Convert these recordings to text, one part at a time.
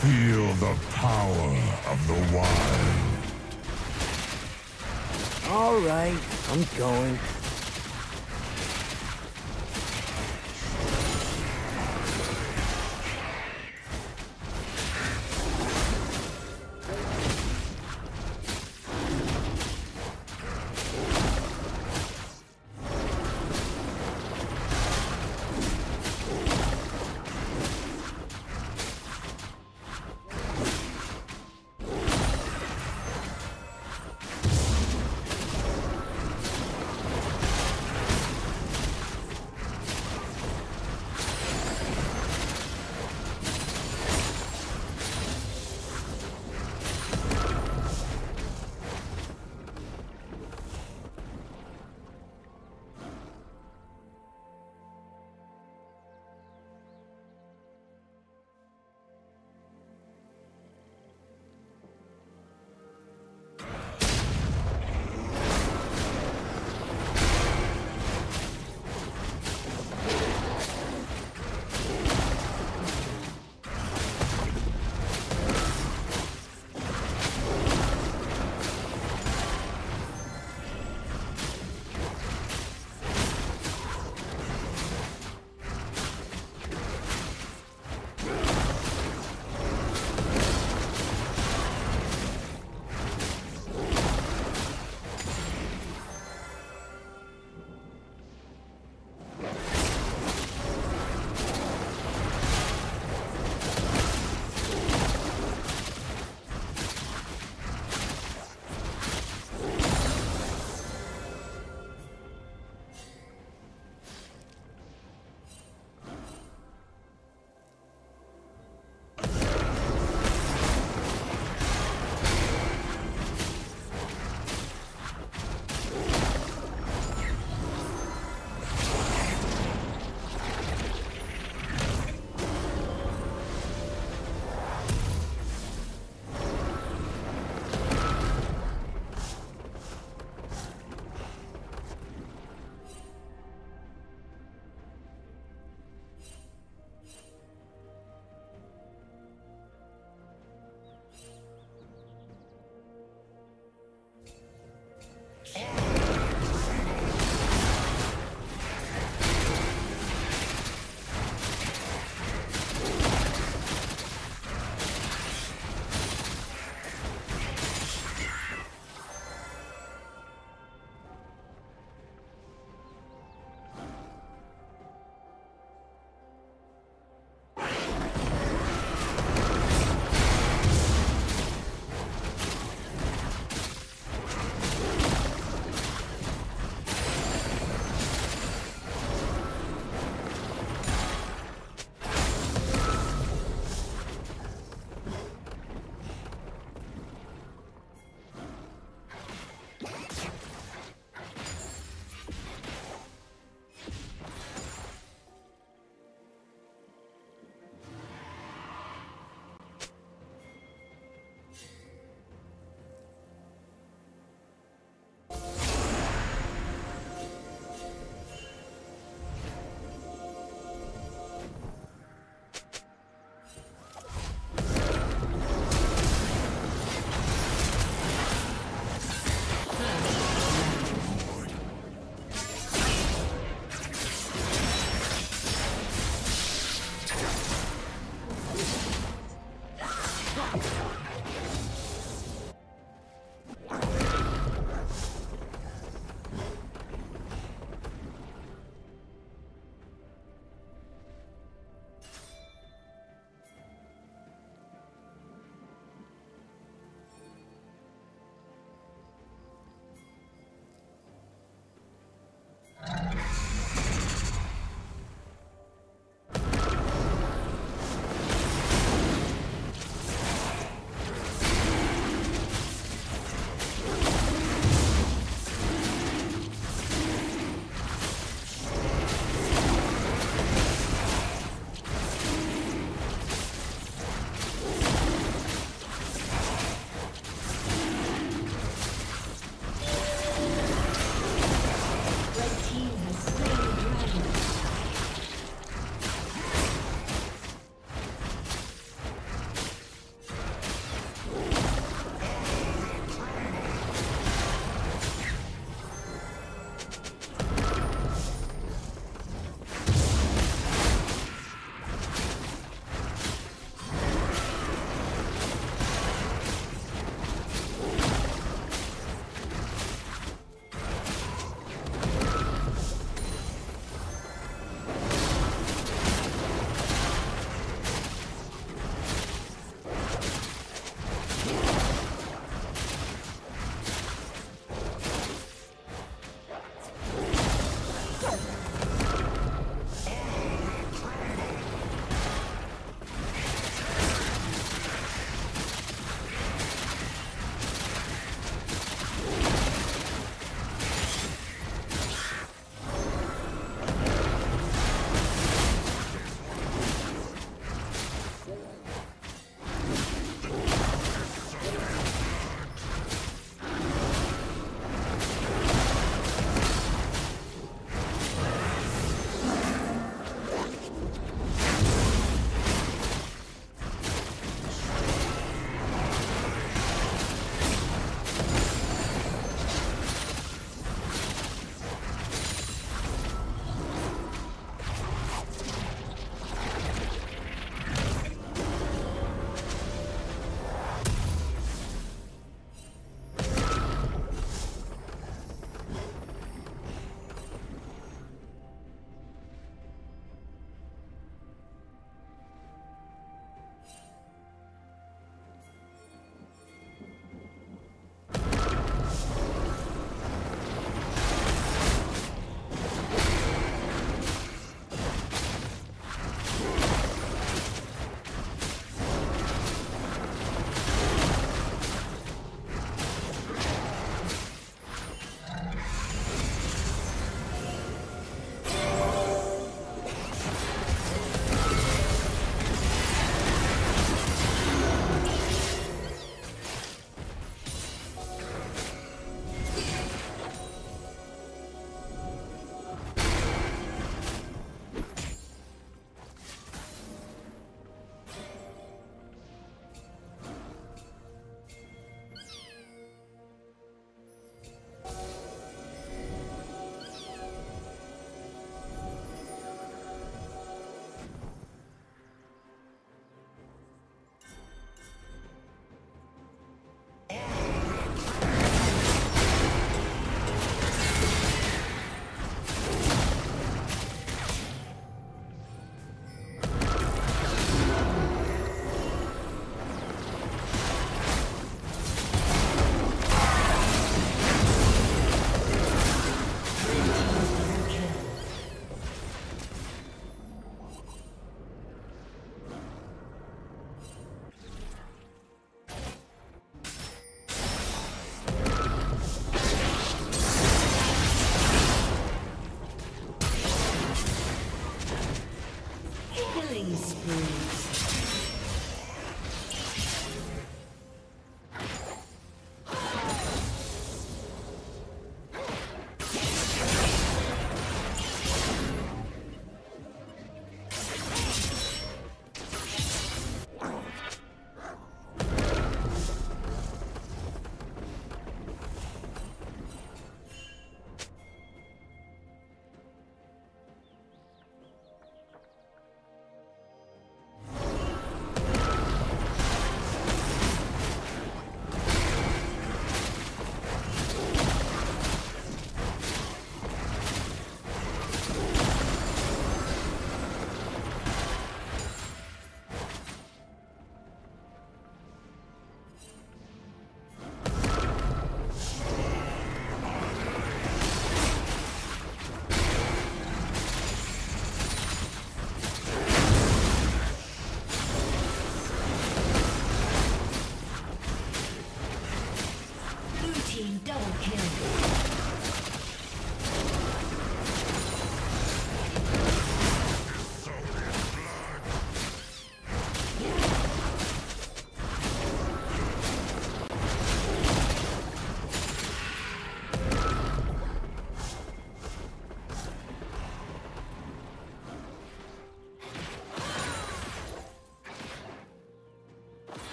Feel the power of the wild. All right, I'm going.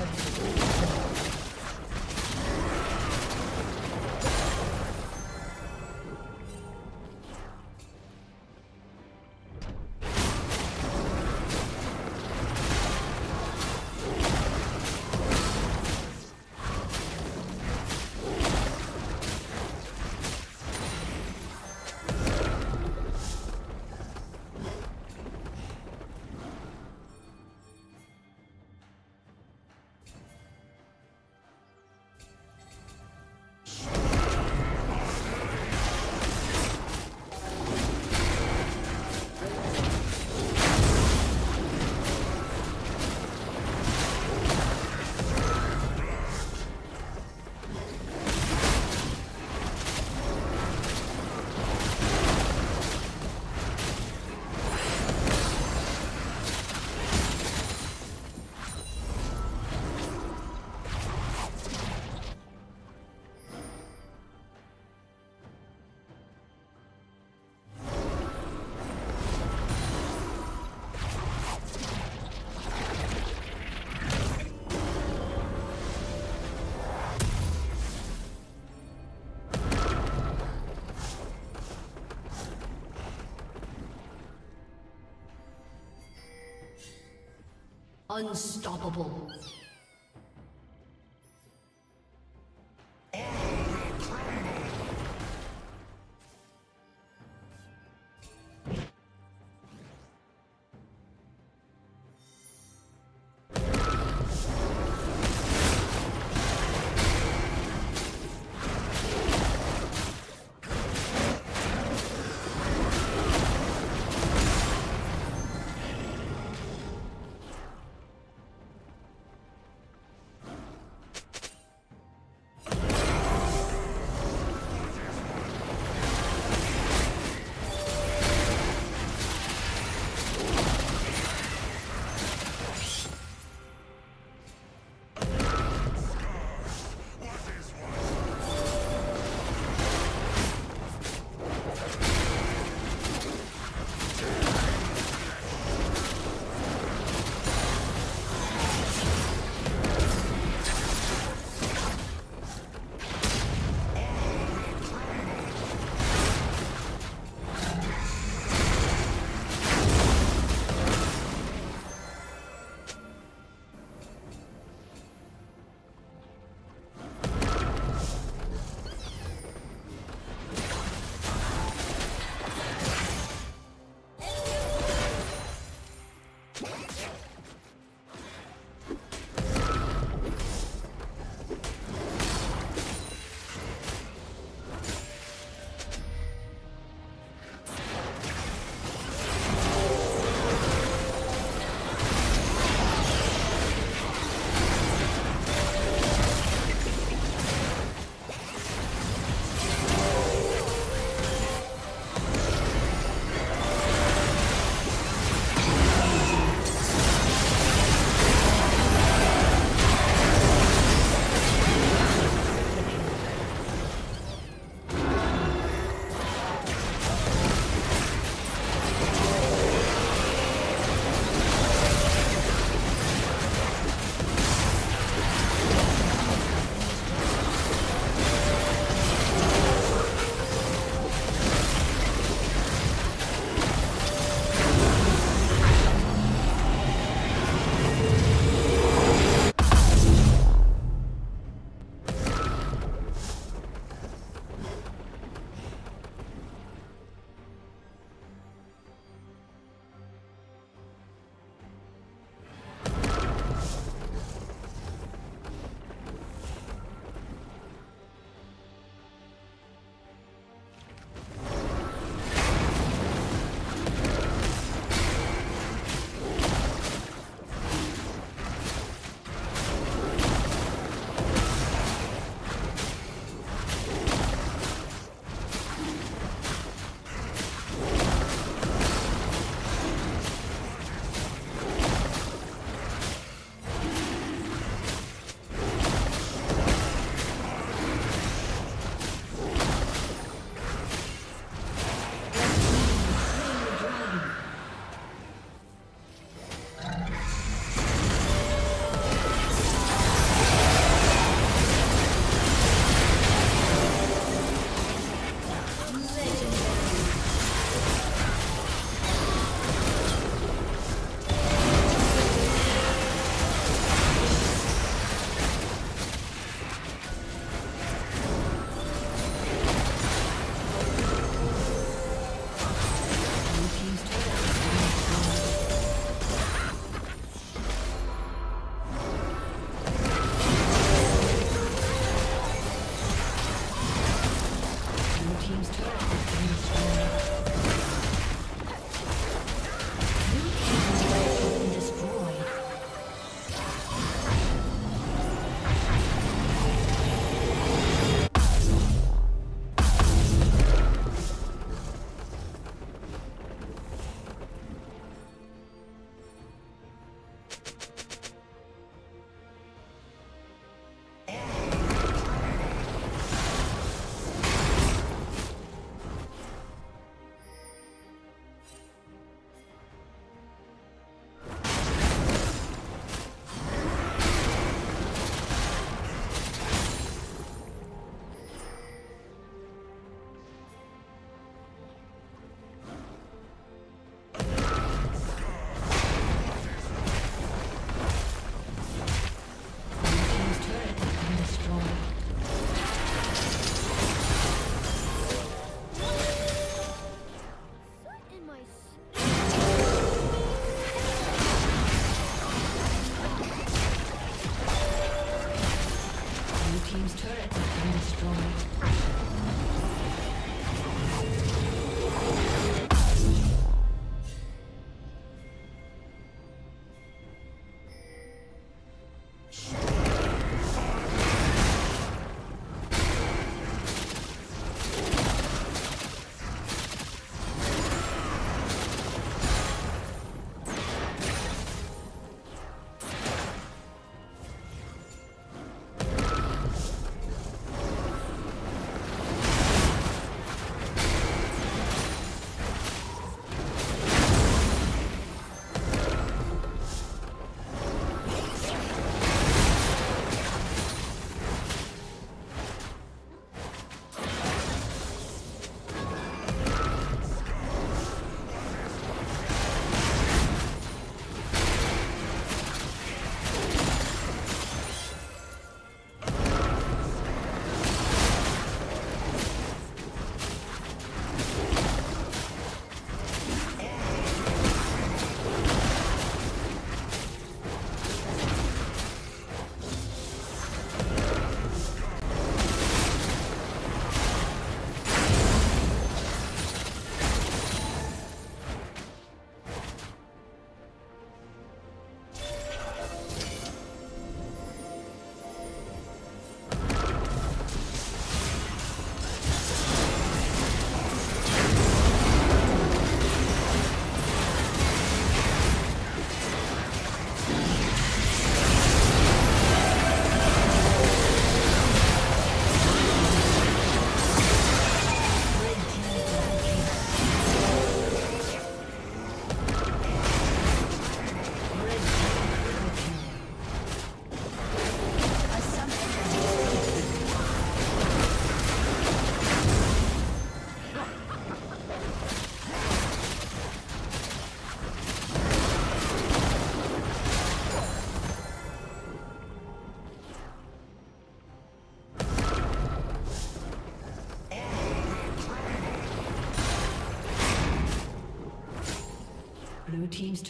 Thank you. Unstoppable.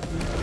Thank you.